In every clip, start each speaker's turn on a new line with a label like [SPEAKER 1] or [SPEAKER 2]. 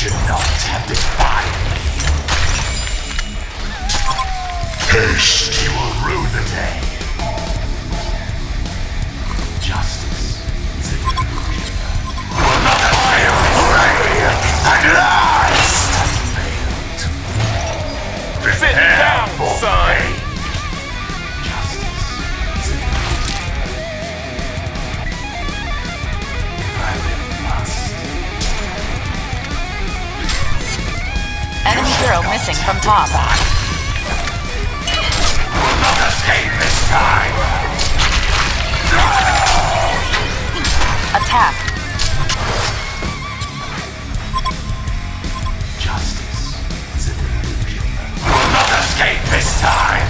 [SPEAKER 1] should not have by me. Haste. You will ruin the day. Justice is a good creature. Will not fire me! And
[SPEAKER 2] from top.
[SPEAKER 1] Will not escape this time.
[SPEAKER 2] Attack.
[SPEAKER 1] Justice is an illusion. Will not escape this time.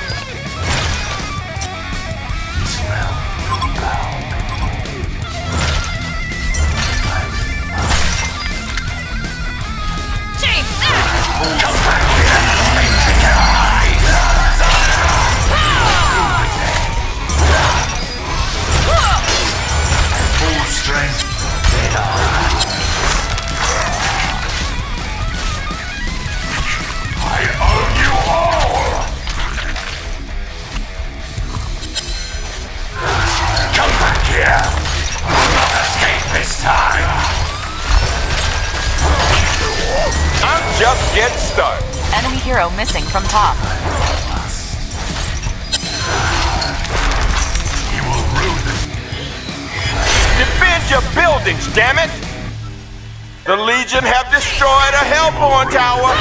[SPEAKER 3] Get stuck.
[SPEAKER 2] Enemy hero missing from top.
[SPEAKER 1] You will ruin this.
[SPEAKER 3] Defend your buildings, damn it! The Legion have destroyed a Hellbourne tower.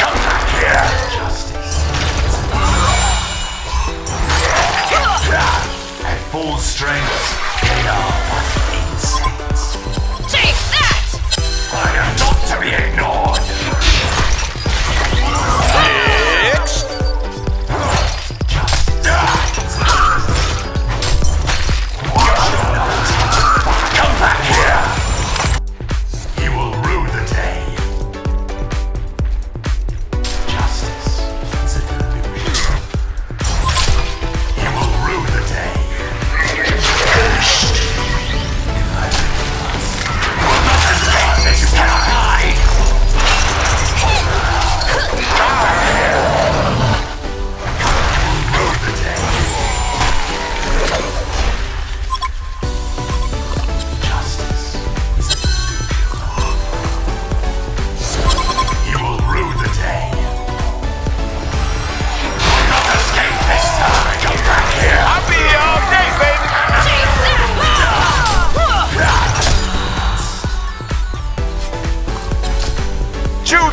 [SPEAKER 1] Come back here! full strength, KO.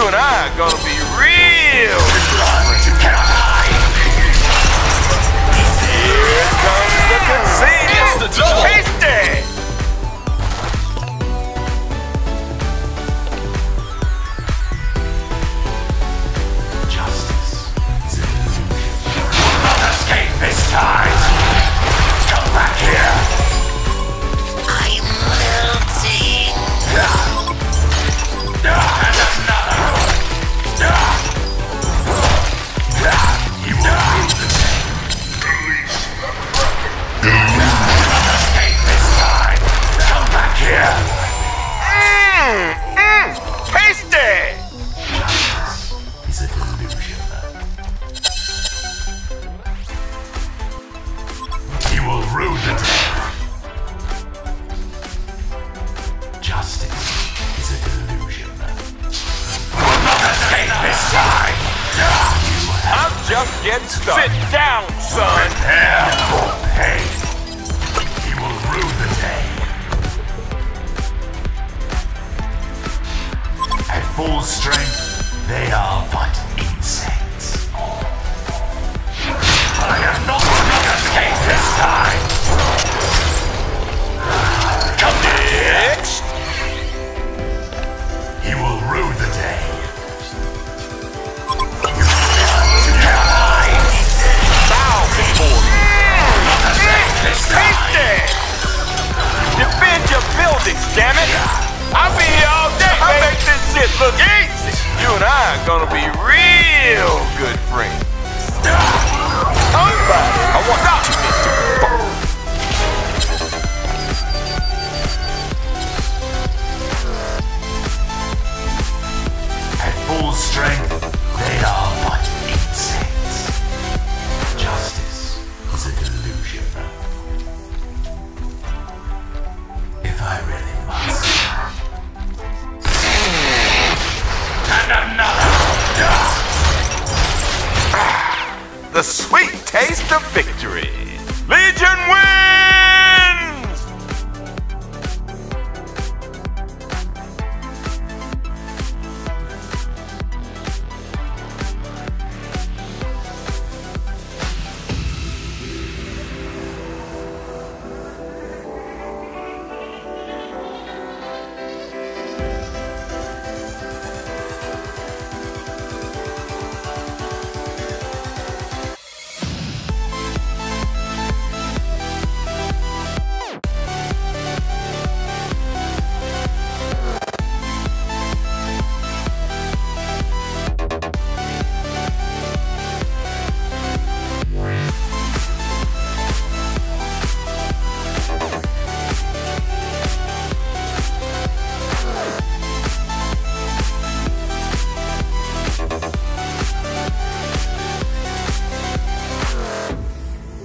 [SPEAKER 1] you
[SPEAKER 3] and I are gonna be real. Prudence.
[SPEAKER 1] Justice is a delusion. Will not escape this time!
[SPEAKER 4] I'm
[SPEAKER 1] just getting
[SPEAKER 3] started. Sit down, son! damn it! I'll be here all day. I'll make this shit look easy. You and I are gonna be real good friends. Somebody, I want victory.